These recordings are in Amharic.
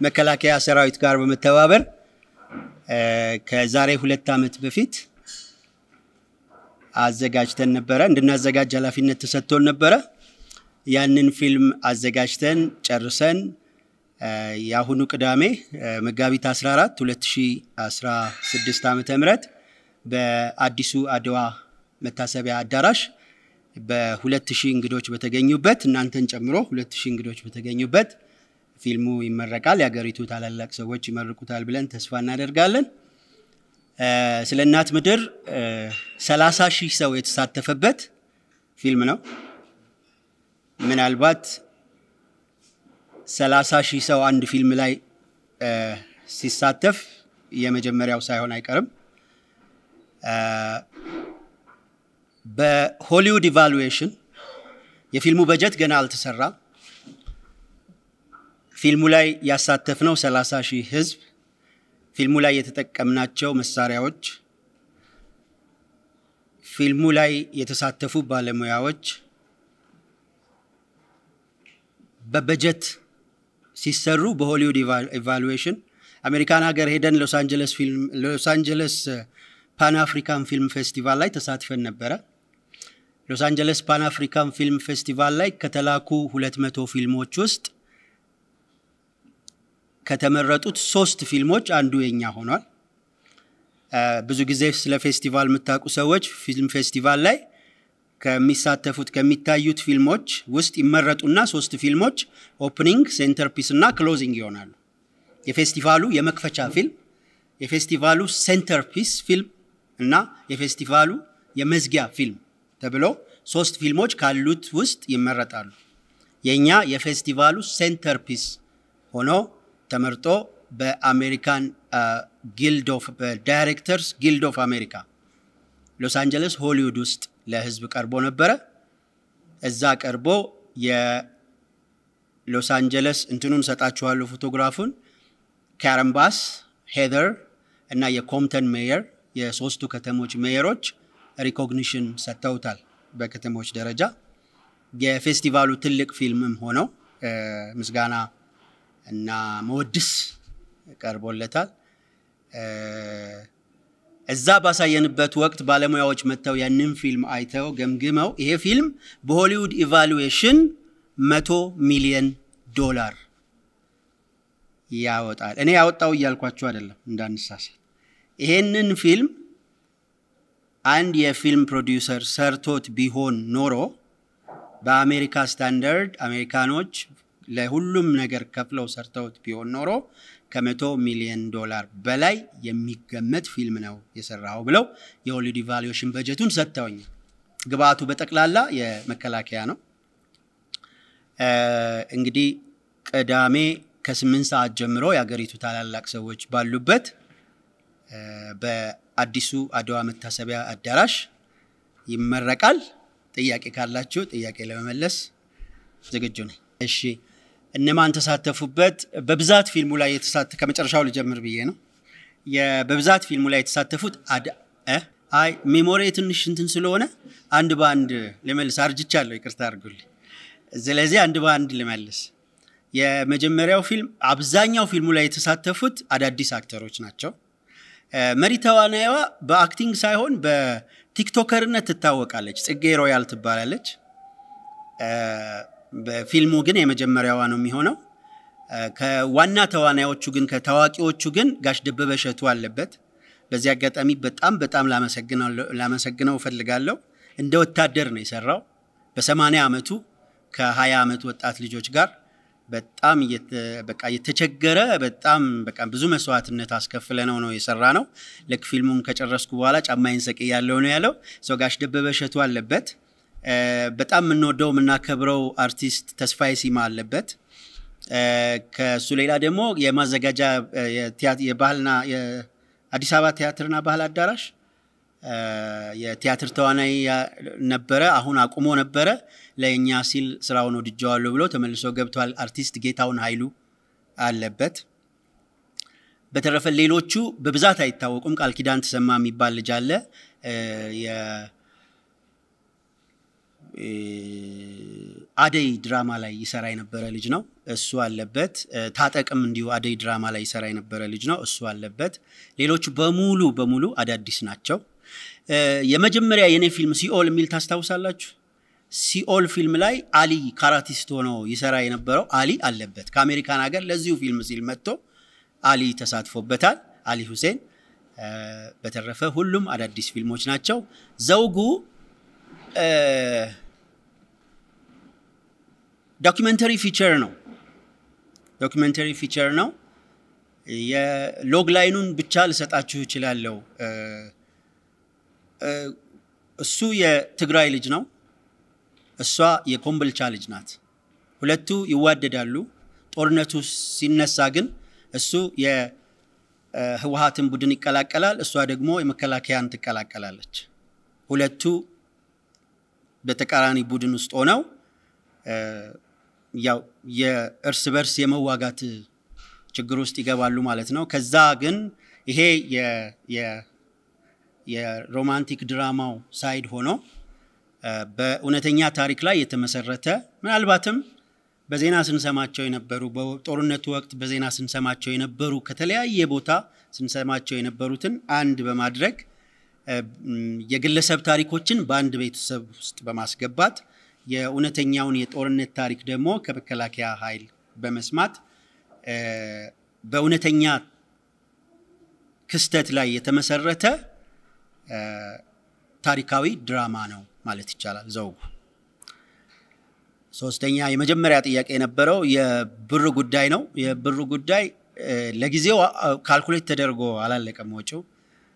መከላከያ ሰራዊት ጋር በመተባበር ከዛሬ ሁለት ዓመት በፊት አዘጋጅተን ነበረ። እንድናዘጋጅ ኃላፊነት ተሰጥቶን ነበረ። ያንን ፊልም አዘጋጅተን ጨርሰን የአሁኑ ቅዳሜ መጋቢት 14 2016 ዓ ም በአዲሱ አድዋ መታሰቢያ አዳራሽ በሁለት ሺህ እንግዶች በተገኙበት እናንተን ጨምሮ ሁለት ሺህ እንግዶች በተገኙበት ፊልሙ ይመረቃል። የሀገሪቱ ታላላቅ ሰዎች ይመርቁታል ብለን ተስፋ እናደርጋለን። ስለ እናት ምድር ሰላሳ ሺህ ሰው የተሳተፈበት ፊልም ነው። ምናልባት ሰላሳ ሺህ ሰው አንድ ፊልም ላይ ሲሳተፍ የመጀመሪያው ሳይሆን አይቀርም። በሆሊውድ evaluation የፊልሙ በጀት ገና አልተሰራም። ፊልሙ ላይ ያሳተፍነው 30 ሺህ ህዝብ፣ ፊልሙ ላይ የተጠቀምናቸው መሳሪያዎች፣ ፊልሙ ላይ የተሳተፉ ባለሙያዎች በበጀት ሲሰሩ በሆሊውድ evaluation አሜሪካን ሀገር ሄደን ሎስ አንጀለስ ፊልም ሎስ አንጀለስ Pan African Film Festival ላይ ተሳትፈን ነበረ። ሎስ አንጀለስ Pan African Film Festival ላይ ከተላኩ ሁለት መቶ ፊልሞች ውስጥ ከተመረጡት ሶስት ፊልሞች አንዱ የኛ ሆኗል። ብዙ ጊዜ ስለ ፌስቲቫል የምታውቁ ሰዎች ፊልም ፌስቲቫል ላይ ከሚሳተፉት ከሚታዩት ፊልሞች ውስጥ ይመረጡና ሶስት ፊልሞች opening፣ centerpiece እና closing ይሆናሉ። የፌስቲቫሉ የመክፈቻ ፊልም፣ የፌስቲቫሉ centerpiece ፊልም እና የፌስቲቫሉ የመዝጊያ ፊልም ተብሎ ሶስት ፊልሞች ካሉት ውስጥ ይመረጣሉ። የእኛ የፌስቲቫሉ centerpiece ሆኖ ተመርጦ በአሜሪካን guild of በ Directors Guild of America ሎስ አንጀለስ ሆሊውድ ውስጥ ለህዝብ ቀርቦ ነበረ። እዛ ቀርቦ የሎስ አንጀለስ እንትኑን ሰጣችኋለሁ ፎቶግራፉን ካረምባስ፣ ሄደር እና የኮምተን ሜየር የሶስቱ ከተሞች ሜየሮች ሪኮግኒሽን ሰጥተውታል። በከተሞች ደረጃ የፌስቲቫሉ ትልቅ ፊልምም ሆነው ምስጋና እና መወድስ ቀርቦለታል። እዛ ባሳየንበት ወቅት ባለሙያዎች መጥተው ያንን ፊልም አይተው ገምግመው ይሄ ፊልም በሆሊውድ ኢቫሉዌሽን መቶ ሚሊየን ዶላር ያወጣል። እኔ ያወጣው እያልኳቸው አይደለም እንዳንሳሳት። ይሄንን ፊልም አንድ የፊልም ፕሮዲውሰር ሰርቶት ቢሆን ኖሮ በአሜሪካ ስታንዳርድ አሜሪካኖች ለሁሉም ነገር ከፍለው ሰርተውት ቢሆን ኖሮ ከመቶ ሚሊዮን ዶላር በላይ የሚገመት ፊልም ነው የሰራው ብለው የሆሊውድ evaluation በጀቱን ሰጥተውኛል። ግብአቱ በጠቅላላ የመከላከያ ነው። እንግዲህ ቅዳሜ ከስምንት ሰዓት ጀምሮ የሀገሪቱ ታላላቅ ሰዎች ባሉበት በአዲሱ አድዋ መታሰቢያ አዳራሽ ይመረቃል። ጥያቄ ካላችሁ ጥያቄ ለመመለስ ዝግጁ ነኝ። እሺ፣ እነማን ተሳተፉበት? በብዛት ፊልሙ ላይ የተሳተ ከመጨረሻው ልጀምር ብዬ ነው። በብዛት ፊልሙ ላይ የተሳተፉት አይ memory ትንሽ እንትን ስለሆነ አንድ በአንድ ልመልስ። አርጅቻለሁ፣ ይቅርታ አድርጉልኝ። ስለዚህ አንድ በአንድ ልመልስ። የመጀመሪያው ፊልም አብዛኛው ፊልሙ ላይ የተሳተፉት አዳዲስ actor ኦች ናቸው። መሪ ተዋናይዋ በ acting ሳይሆን በ TikToker ነት ትታወቃለች። ጽጌ ሮያል ትባላለች። በፊልሙ ግን የመጀመሪያዋ ነው የሚሆነው። ከዋና ተዋናዮቹ ግን ከታዋቂዎቹ ግን ጋሽ ደበበ እሸቱ አለበት። በዚህ አጋጣሚ በጣም በጣም ላመሰግነው እፈልጋለሁ። እንደ ወታደር ነው የሰራው በሰማንያ ዓመቱ ከሀያ ዓመት ወጣት ልጆች ጋር በጣም በቃ የተቸገረ በጣም በቃ ብዙ መስዋዕትነት አስከፍለ ነው ነው የሰራ ነው። ልክ ፊልሙን ከጨረስኩ በኋላ ጫማዬን ሰቅ ያለው ነው ያለው ሰው ጋሽ ደበበ እሸቱ አለበት። በጣም የምንወደው የምናከብረው አርቲስት ተስፋዬ ሲማ አለበት። ከእሱ ሌላ ደግሞ የማዘጋጃ የባህልና የአዲስ አበባ ቲያትርና ባህል አዳራሽ የቲያትር ተዋናይ ነበረ። አሁን አቁሞ ነበረ። ለእኛ ሲል ስራውን ወድጀዋለሁ ብሎ ተመልሶ ገብቷል። አርቲስት ጌታውን ኃይሉ አለበት። በተረፈ ሌሎቹ በብዛት አይታወቁም። ቃል ኪዳን ተሰማ የሚባል ልጅ አለ። አደይ ድራማ ላይ ይሰራ የነበረ ልጅ ነው። እሱ አለበት። ታጠቅም እንዲሁ አደይ ድራማ ላይ ይሰራ የነበረ ልጅ ነው። እሱ አለበት። ሌሎቹ በሙሉ በሙሉ አዳዲስ ናቸው። የመጀመሪያ የኔ ፊልም ሲኦል የሚል ታስታውሳላችሁ? ሲኦል ፊልም ላይ አሊ ካራቲስት ሆኖ ይሰራ የነበረው አሊ አለበት። ከአሜሪካን ሀገር ለዚሁ ፊልም ሲል መጥቶ አሊ ተሳትፎበታል። አሊ ሁሴን። በተረፈ ሁሉም አዳዲስ ፊልሞች ናቸው። ዘውጉ documentary feature ነው። documentary feature ነው። የ logline ኑን ብቻ ልሰጣችሁ እችላለሁ። እሱ የትግራይ ልጅ ነው። እሷ የኮምቦልቻ ልጅ ናት። ሁለቱ ይዋደዳሉ። ጦርነቱ ሲነሳ ግን እሱ የህወሀትን ቡድን ይቀላቀላል፣ እሷ ደግሞ የመከላከያን ትቀላቀላለች። ሁለቱ በተቃራኒ ቡድን ውስጥ ሆነው ያው የእርስ በርስ የመዋጋት ችግር ውስጥ ይገባሉ ማለት ነው። ከዛ ግን ይሄ የሮማንቲክ ድራማው ሳይድ ሆኖ በእውነተኛ ታሪክ ላይ የተመሰረተ ምናልባትም በዜና ስንሰማቸው የነበሩ በጦርነቱ ወቅት በዜና ስንሰማቸው የነበሩ ከተለያየ ቦታ ስንሰማቸው የነበሩትን አንድ በማድረግ የግለሰብ ታሪኮችን በአንድ ቤተሰብ ውስጥ በማስገባት የእውነተኛውን የጦርነት ታሪክ ደግሞ ከመከላከያ ኃይል በመስማት በእውነተኛ ክስተት ላይ የተመሰረተ ታሪካዊ ድራማ ነው ማለት ይቻላል ዘውጉ። ሶስተኛ የመጀመሪያ ጥያቄ የነበረው የብር ጉዳይ ነው። የብር ጉዳይ ለጊዜው calculate ተደርጎ አላለቀም ወጪው።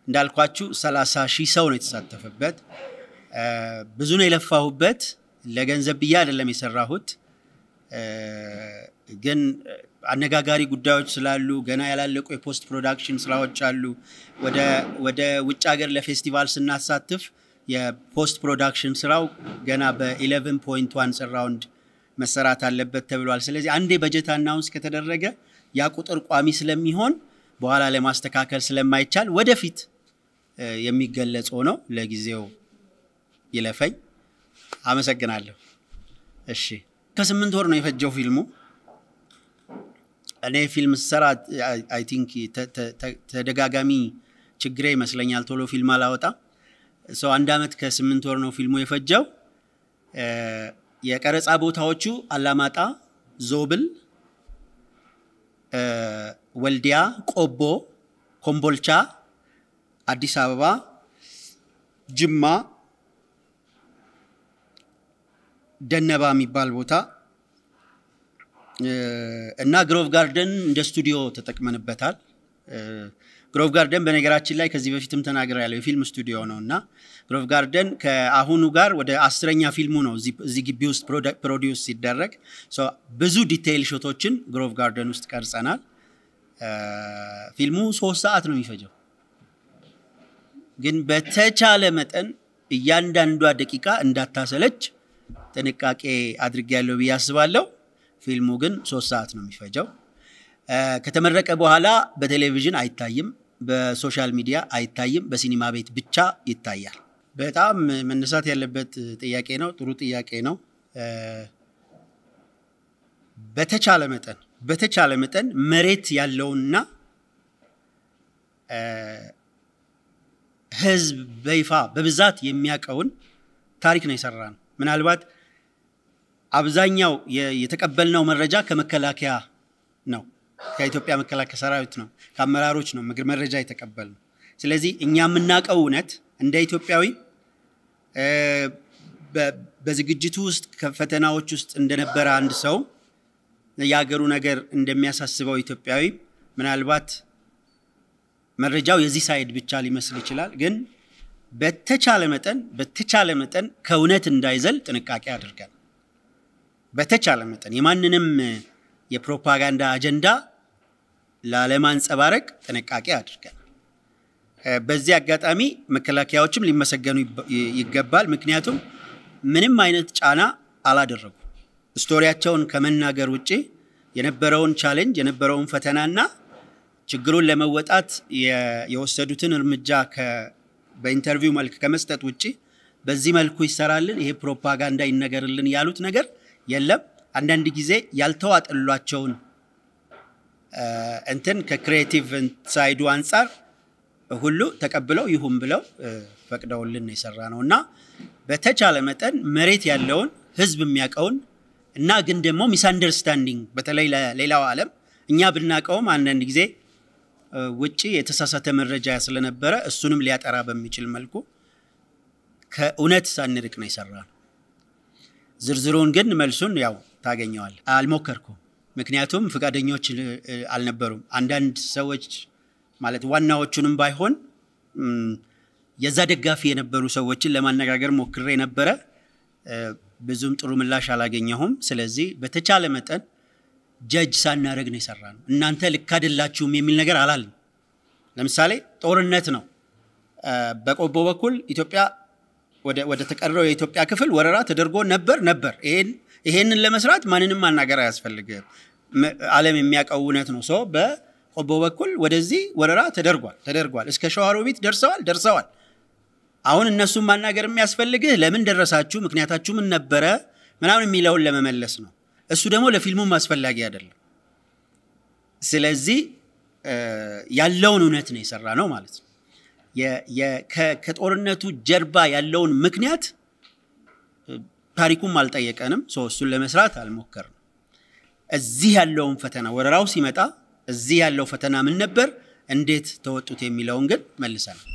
እንዳልኳችሁ ሰላሳ ሺህ ሰው ነው የተሳተፈበት። ብዙ ነው የለፋሁበት። ለገንዘብ ብዬ አይደለም የሰራሁት። ግን አነጋጋሪ ጉዳዮች ስላሉ ገና ያላለቁ የ post production ስራዎች አሉ። ወደ ውጭ ሀገር ለፌስቲቫል ስናሳትፍ የ post production ስራው ገና በ eleven point one round መሰራት አለበት ተብሏል። ስለዚህ አንዴ በጀት announce ከተደረገ ያ ቁጥር ቋሚ ስለሚሆን በኋላ ለማስተካከል ስለማይቻል ወደፊት የሚገለጽ ሆኖ ለጊዜው ይለፈኝ። አመሰግናለሁ። እሺ፣ ከስምንት ወር ነው የፈጀው ፊልሙ። እኔ ፊልም ስሰራ I think ተደጋጋሚ ችግሬ ይመስለኛል ቶሎ ፊልም አላወጣ ሰው አንድ ዓመት ከስምንት ወር ነው ፊልሙ የፈጀው። የቀረጻ ቦታዎቹ አላማጣ፣ ዞብል፣ ወልዲያ፣ ቆቦ፣ ኮምቦልቻ፣ አዲስ አበባ፣ ጅማ፣ ደነባ የሚባል ቦታ እና ግሮቭ ጋርደን እንደ ስቱዲዮ ተጠቅመንበታል። ግሮቭ ጋርደን በነገራችን ላይ ከዚህ በፊትም ተናገር ያለው የፊልም ስቱዲዮ ነው እና ግሮቭ ጋርደን ከአሁኑ ጋር ወደ አስረኛ ፊልሙ ነው እዚህ ግቢ ውስጥ produce ሲደረግ ብዙ detail shot ኦችን ግሮቭ ጋርደን ውስጥ ቀርጸናል። ፊልሙ ሶስት ሰዓት ነው የሚፈጀው፣ ግን በተቻለ መጠን እያንዳንዷ ደቂቃ እንዳታሰለች ጥንቃቄ አድርጌያለሁ ብዬ አስባለሁ። ፊልሙ ግን ሶስት ሰዓት ነው የሚፈጀው። ከተመረቀ በኋላ በቴሌቪዥን አይታይም፣ በ social media አይታይም፣ በሲኒማ ቤት ብቻ ይታያል። በጣም መነሳት ያለበት ጥያቄ ነው። ጥሩ ጥያቄ ነው። በተቻለ መጠን በተቻለ መጠን መሬት ያለውንና ሕዝብ በይፋ በብዛት የሚያውቀውን ታሪክ ነው የሰራ ነው። ምናልባት አብዛኛው የተቀበልነው መረጃ ከመከላከያ ነው ከኢትዮጵያ መከላከያ ሰራዊት ነው፣ ከአመራሮች ነው መረጃ የተቀበልነው። ስለዚህ እኛ የምናውቀው እውነት እንደ ኢትዮጵያዊ በዝግጅቱ ውስጥ ከፈተናዎች ውስጥ እንደነበረ አንድ ሰው የሀገሩ ነገር እንደሚያሳስበው ኢትዮጵያዊ ምናልባት መረጃው የዚህ ሳይድ ብቻ ሊመስል ይችላል። ግን በተቻለ መጠን በተቻለ መጠን ከእውነት እንዳይዘል ጥንቃቄ አድርገን በተቻለ መጠን የማንንም የፕሮፓጋንዳ አጀንዳ ላለማንጸባረቅ ጥንቃቄ አድርገን በዚህ አጋጣሚ መከላከያዎችም ሊመሰገኑ ይገባል። ምክንያቱም ምንም አይነት ጫና አላደረጉ። story ያቸውን ከመናገር ውጭ የነበረውን challenge የነበረውን ፈተናና ችግሩን ለመወጣት የወሰዱትን እርምጃ በ interview መልክ ከመስጠት ውጭ በዚህ መልኩ ይሰራልን፣ ይሄ ፕሮፓጋንዳ ይነገርልን ያሉት ነገር የለም። አንዳንድ ጊዜ ያልተዋጠሏቸውን እንትን ከ creative side ኡ አንጻር ሁሉ ተቀብለው ይሁን ብለው ፈቅደውልን የሰራ ነው እና በተቻለ መጠን መሬት ያለውን ህዝብ የሚያውቀውን እና ግን ደግሞ misunderstanding በተለይ ለሌላው ዓለም እኛ ብናውቀውም አንዳንድ ጊዜ ውጭ የተሳሳተ መረጃ ስለነበረ እሱንም ሊያጠራ በሚችል መልኩ ከእውነት ሳንርቅ ነው የሰራ ነው። ዝርዝሩን ግን መልሱን ያው ታገኘዋል። አልሞከርኩም፣ ምክንያቱም ፈቃደኞች አልነበሩም። አንዳንድ ሰዎች ማለት ዋናዎቹንም ባይሆን የዛ ደጋፊ የነበሩ ሰዎችን ለማነጋገር ሞክሬ ነበረ። ብዙም ጥሩ ምላሽ አላገኘሁም። ስለዚህ በተቻለ መጠን ጀጅ ሳናደረግ ነው የሰራ ነው። እናንተ ልክ አይደላችሁም የሚል ነገር አላልም። ለምሳሌ ጦርነት ነው። በቆቦ በኩል ኢትዮጵያ ወደ ተቀረው የኢትዮጵያ ክፍል ወረራ ተደርጎ ነበር ነበር። ይሄንን ለመስራት ማንንም ማናገር አያስፈልግም። ዓለም የሚያውቀው እውነት ነው። ሰው በቆቦ በኩል ወደዚህ ወረራ ተደርጓል ተደርጓል። እስከ ሸዋሮቢት ደርሰዋል ደርሰዋል። አሁን እነሱን ማናገር የሚያስፈልግህ ለምን ደረሳችሁ፣ ምክንያታችሁ ምን ነበረ ምናምን የሚለውን ለመመለስ ነው። እሱ ደግሞ ለፊልሙም አስፈላጊ አይደለም። ስለዚህ ያለውን እውነት ነው የሰራ ነው ማለት ነው። ከጦርነቱ ጀርባ ያለውን ምክንያት ታሪኩም አልጠየቀንም። እሱን ለመስራት አልሞከርም። እዚህ ያለውን ፈተና ወረራው ሲመጣ እዚህ ያለው ፈተና ምን ነበር፣ እንዴት ተወጡት የሚለውን ግን መልሰናል።